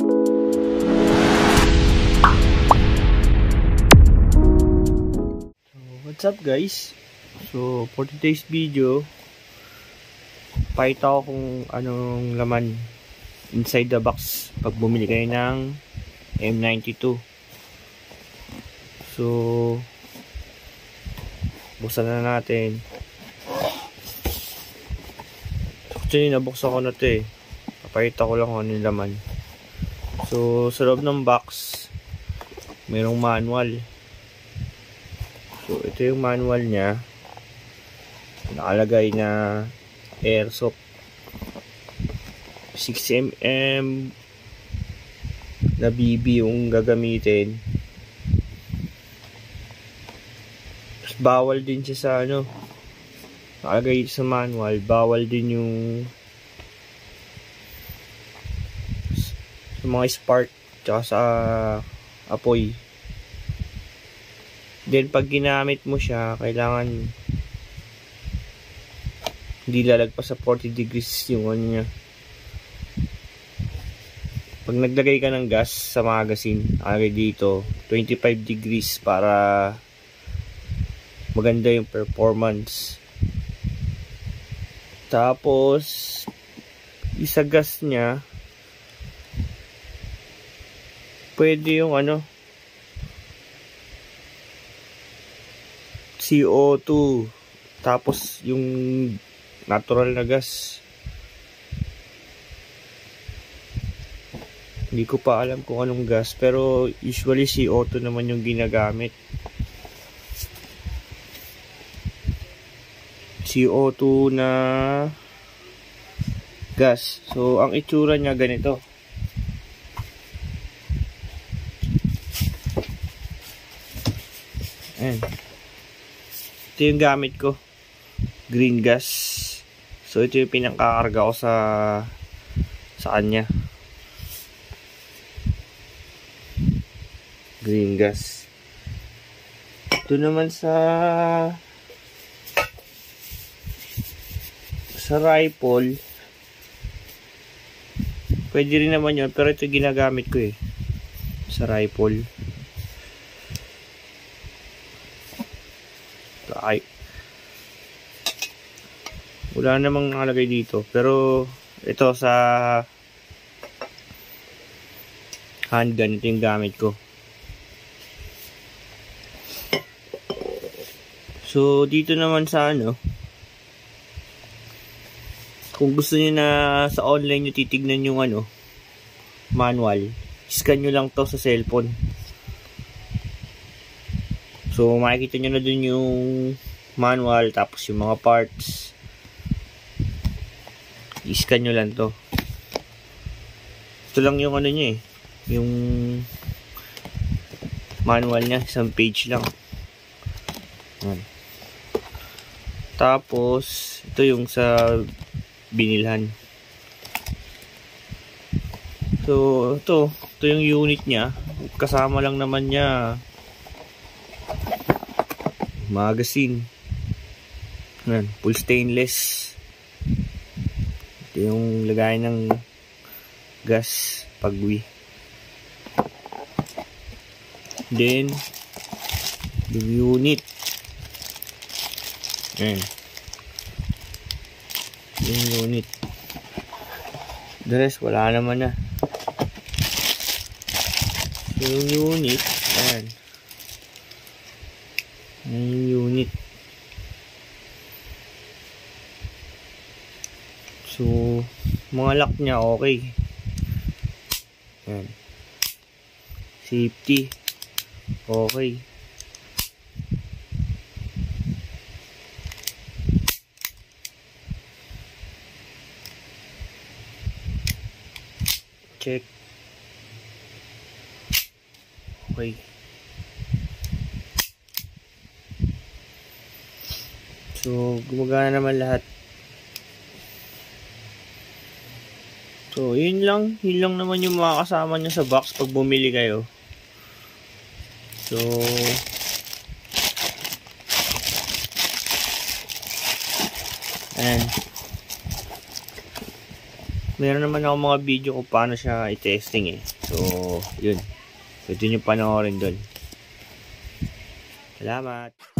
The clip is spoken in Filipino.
What's up guys? So, for today's video, pakita ko kung anong laman inside the box pag bumili kayo ng M92. So, buksan na natin. Actually, nabuksan ko na ito eh. Papakita ko lang kung ano yung laman. So, sa loob ng box, mayroong manual. So, ito yung manual niya. Nakalagay na airsoft 6mm na BB yung gagamitin. Bawal din siya sa ano. Nakalagay sa manual, bawal din yung sa mga spark tsaka sa apoy. Then pag ginamit mo siya, kailangan hindi lalagpas sa 40 degrees yung ano niya. Pag naglagay ka ng gas sa magazine, agad dito, 25 degrees para maganda yung performance. Tapos, isa gas niya, pwede yung ano CO2 tapos yung natural na gas. Hindi ko pa alam kung anong gas pero usually CO2 naman yung ginagamit. CO2 na gas. So ang itsura niya ganito Ayan. Ito yung gamit ko. Green gas. So, ito yung pinakakarga ko sa sa kanya. Green gas. Ito naman sa sa rifle pwede rin naman yun pero ito ginagamit ko eh sa rifle ay. Wala namang nakalagay dito. Pero ito sa handgun ito yung gamit ko. So dito naman sa ano kung gusto niyo na sa online nyo titignan yung ano manual scan nyo lang to sa cellphone So, makikita nyo na dun yung manual, tapos yung mga parts. I-scan nyo lang to. Ito lang yung ano niya eh. Yung manual niya, isang page lang. Yan. Tapos, ito yung sa binilhan. So, ito. Ito yung unit niya. Kasama lang naman niya magazine. Yan, full stainless. Ito yung lagay ng gas pagwi then yung unit. Yan yung unit. The rest wala naman na. Yung unit ayan yung unit. So mga lock niya okay. Yan. Safety. Okay. Check. Okay So, gumagana naman lahat. So, yun lang. Yun lang naman yung mga kasama niya sa box pag bumili kayo. So, ayan. meron naman ako mga video kung paano siya i-testing eh. So, yun. Pwede nyo panoorin doon. Salamat!